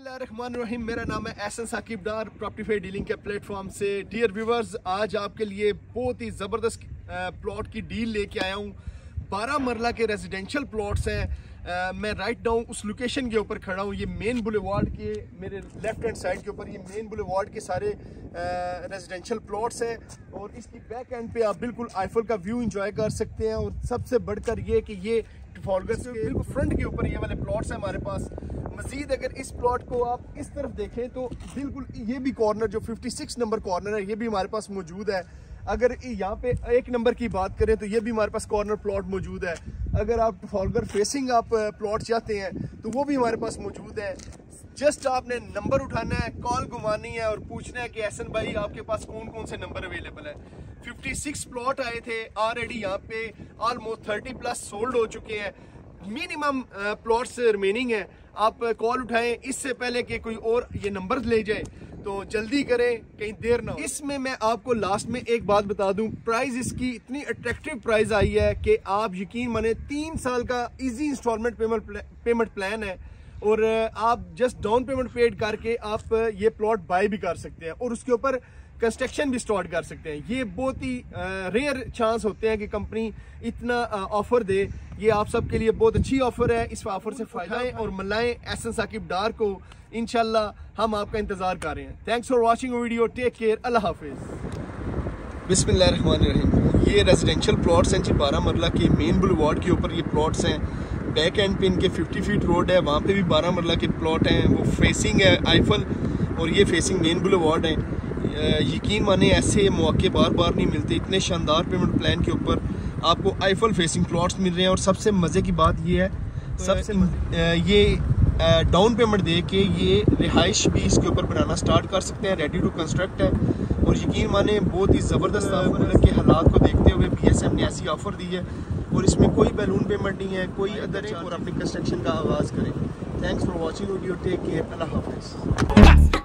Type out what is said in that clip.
बिस्मिल्लाहिर्रहमानिर्रहीम। मेरा नाम है Ehsan Saqib Dar, property fair dealing के प्लेटफॉर्म से। डियर व्यूवर्स, आज आपके लिए बहुत ही ज़बरदस्त प्लॉट की डील लेके आया हूँ। बारह मरला के रेजिडेंशियल प्लॉट्स हैं। मैं राइट डाउन उस लोकेशन के ऊपर खड़ा हूँ। ये मेन बुलेवार्ड के, मेरे लेफ़्ट हैंड साइड के ऊपर ये मेन बुलेवार्ड के सारे रेजिडेंशियल प्लॉट्स हैं। और इसकी बैक एंड पे आप बिल्कुल आईफल का व्यू इंजॉय कर सकते हैं। और सबसे बढ़कर ये कि ये ट्रफॉल्गर से बिल्कुल फ्रंट के ऊपर ये वाले प्लॉट्स हैं हमारे पास। मजीद अगर इस प्लॉट को आप इस तरफ़ देखें तो बिल्कुल ये भी कॉर्नर जो 56 नंबर कॉर्नर है ये भी हमारे पास मौजूद है। अगर यहाँ पे एक नंबर की बात करें तो ये भी हमारे पास कॉर्नर प्लॉट मौजूद है। अगर आप फॉलगर फेसिंग आप प्लॉट चाहते हैं तो वो भी हमारे पास मौजूद है। जस्ट आपने नंबर उठाना है, कॉल घुमानी है और पूछना है कि एहसन भाई, आपके पास कौन कौन से नंबर अवेलेबल है? 56 प्लॉट आए थे ऑलरेडी यहाँ पे ऑलमोस्ट 30 प्लस सोल्ड हो चुके हैं। मिनिमम प्लॉट्स रिमेनिंग है। आप कॉल उठाएँ, इससे पहले कि कोई और ये नंबर ले जाए तो जल्दी करें, कहीं देर ना इसमें मैं आपको लास्ट में एक बात बता दूँ प्राइस इसकी इतनी अट्रैक्टिव प्राइस आई है कि आप यकीन माने, तीन साल का easy installment payment payment plan है। और आप जस्ट डाउन पेमेंट पेड करके आप ये प्लॉट बाय भी कर सकते हैं और उसके ऊपर कंस्ट्रक्शन भी स्टार्ट कर सकते हैं। ये बहुत ही रेयर चांस होते हैं कि कंपनी इतना ऑफ़र दे। ये आप सबके लिए बहुत अच्छी ऑफ़र है। इस ऑफ़र से फ़ायदा और मलाएँ एहसन साकिब डार को इनशाला हम आपका इंतज़ार कर रहे हैं। Thanks for watching video take care अल्लाह हाफिज। बिस्मिल्लाहिर्रहमानिर्रहीम। ये रेजिडेंशियल प्लॉट्स हैं जी बारह मरला के मेन बुलवार्ड के ऊपर ये प्लॉट्स हैं। बैक एंड पे इनके 50 फीट रोड है वहाँ पे भी बारह मरला के प्लॉट हैं वो फेसिंग है आईफल और ये फेसिंग मेन बुलवार्ड है। यकीन माने ऐसे मौके बार बार नहीं मिलते इतने शानदार पेमेंट प्लान के ऊपर आपको आईफल फेसिंग प्लॉट्स मिल रहे हैं और सबसे मज़े की बात ये है तो सबसे ये डाउन पेमेंट दे के ये रिहाइश भी इसके ऊपर बनाना स्टार्ट कर सकते हैं रेडी टू कंस्ट्रक्ट है। और यकीन माने बहुत ही ज़बरदस्त ऑफ़र के हालात को देखते हुए बी एस एम ने ऐसी ऑफ़र दी है और इसमें कोई बैलून पेमेंट नहीं है कोई अदर और अपनी कंस्ट्रक्शन का आगाज़ करें। Thanks for watching video take care अल्लाह हाफिज़